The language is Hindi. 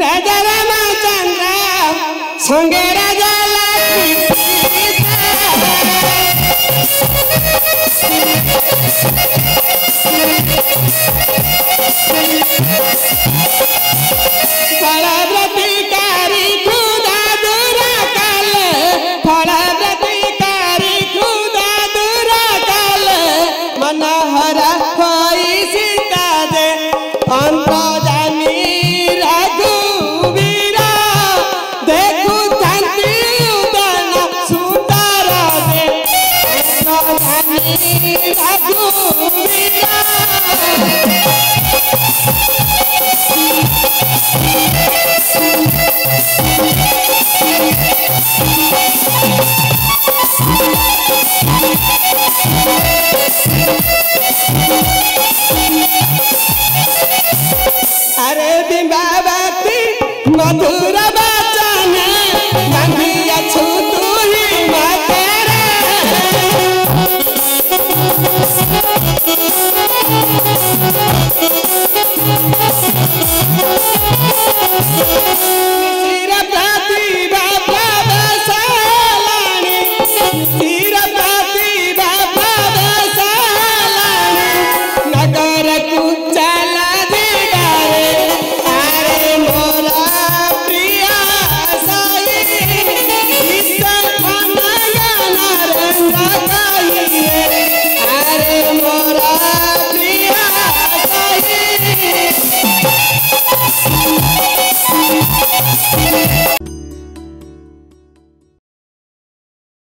नजर में संगे राजा I do